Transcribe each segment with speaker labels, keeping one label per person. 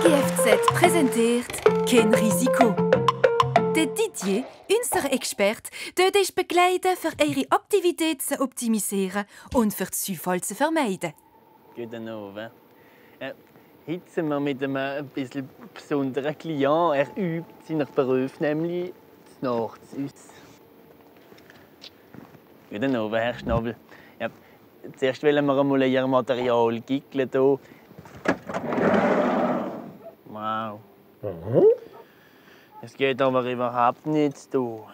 Speaker 1: GFZ präsentiert Kein Risiko. Der Didier, unser Experte, dort ist begleiten, für ihre Aktivität zu optimisieren und für Zufall zu vermeiden.
Speaker 2: Guten Abend. Äh, heute sind wir mit einem ein bisschen besonderen Klient. Er übt seinen Beruf, nämlich Nachts. Guten Abend, Herr Schnabel. Ja, zuerst wollen wir einmal Ihr Material gickeln. Hier. Wow. Das geht aber überhaupt nicht. Hier.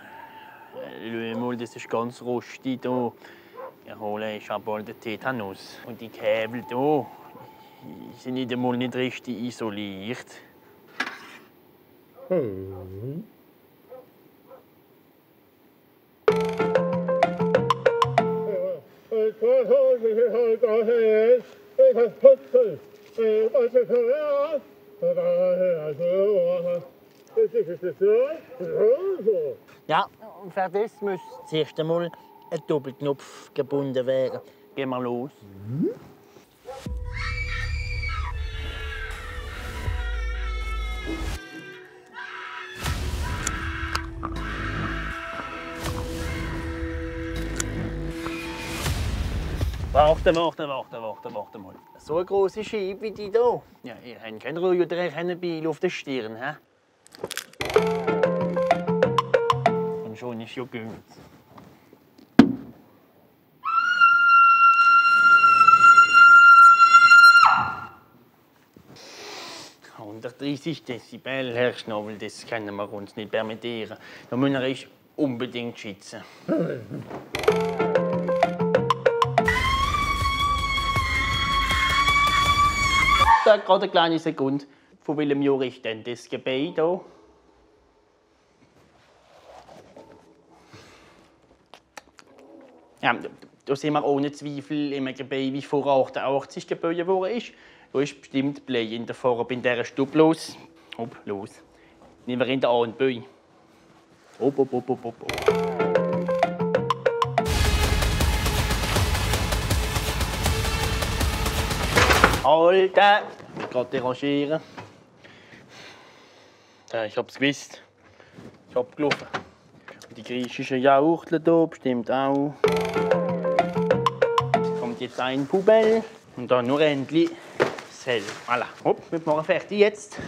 Speaker 2: Schau mal, das ist ganz rustig. Hier. Ich hole ich habe bald den Tetanus. Und die Kabel hier sind nicht einmal nicht richtig isoliert. Ja, und für das muss zuerst einmal ein Doppelknopf gebunden werden. Gehen wir los. Warte, warte, warte, warte, warte mal. So eine große Scheibe wie die hier. Ja, ihr habt keinen Ruhe oder ihr habt einen Beil auf der Stirn, hä? Und schon ist ja gut. 130 Dezibel, Herr Schnabel, das können wir uns nicht permittieren. Da müssen wir uns unbedingt schützen. Da gerade eine kleine Sekunde. Von welchem Jahr ist denn das Gebäude hier? Ja, da sind wir ohne Zweifel einem Gebäude, wie vor 88 gebaut worden ist. Da ist bestimmt Blei in der Farbe in dieser Stube los. Hopp, los. Nehmen wir in der Anbeu. Hopp, hopp, hopp, hopp, hopp. hopp. Halten! Gerade derangieren. Ja, ich hab's gewusst. Ist abgelaufen. Und die griechischen Jauchtel hier bestimmt auch. Kommt jetzt ein Pubel und dann nur endlich Sel. Voilà. Hopp, wir machen fertig jetzt.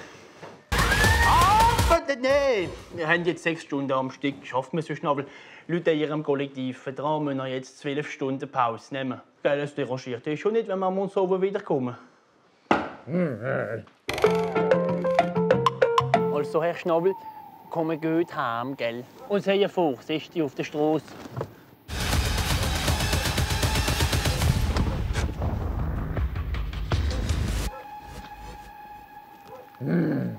Speaker 2: Ah, nein! Wir haben jetzt sechs Stunden am Stück. Schafft man so schnell. Leute in ihrem Kollektiv vertrauen müssen jetzt zwölf Stunden Pause nehmen. Gell, das derangiert ist schon nicht, wenn wir am uns oben wiederkommen. Also, Herr Schnabel, kommen gut heim, gell? Und seien vorsichtig auf der Straße. Mmh. Hm.